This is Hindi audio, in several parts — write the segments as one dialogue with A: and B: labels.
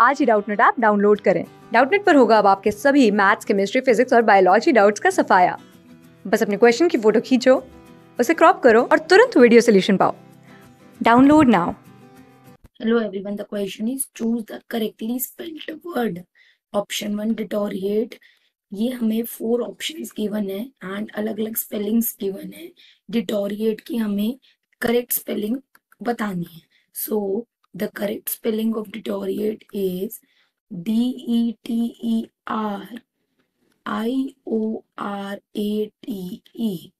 A: आज ही डाउटनेट ऐप डाउनलोड करें। डाउटनेट पर होगा अब आपके सभी मैथ्स केमिस्ट्री फिजिक्स और बायोलॉजी डाउट्स का सफाया। बस अपने क्वेश्चन की फ़ोटो खींचो उसे क्रॉप करो और तुरंत वीडियो सोल्यूशन पाओ। Download now.
B: Hello everyone, the question is choose the correctly spelled word. Option one deteriorate. ये हमें फोर ऑप्शंस गिवन है एंड अलग अलग स्पेलिंग्स गिवन है। डिटोरिएट की हमें करेक्ट स्पेलिंग बतानी है। So the correct spelling of deteriorate is D E T E R I O R A T E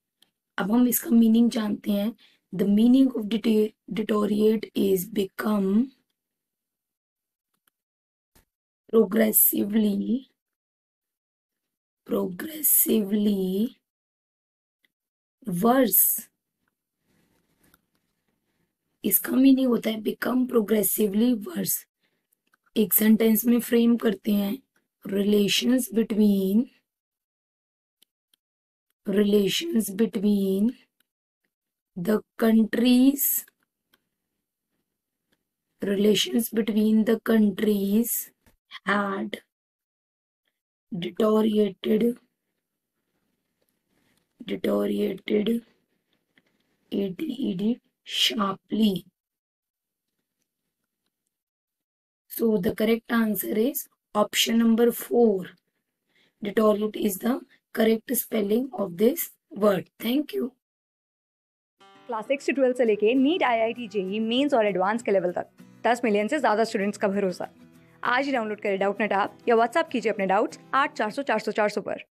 B: अब हम इसका मीनिंग जानते हैं the meaning of dete- deteriorate is become progressively progressively worse इसका मीनिंग होता है बिकम प्रोग्रेसिवली वर्स एक सेंटेंस में फ्रेम करते हैं relations between relations between the countries relations between the countries had deteriorated deteriorated AD edit sharply. So, the correct answer is option number 4 deteriorate is the correct spelling of this word. Thank you.
A: Class six से ट्वेल्थ से लेके NEET I I T JEE Mains और एडवांस के लेवल तक। दस मिलियन से ज़्यादा स्टूडेंट्स का भरोसा। आज ही डाउनलोड करें डाउट नेट ऐप या व्हाट्सअप कीजिए अपने डाउट्स आठ चार सौ चार सौ चार सौ पर।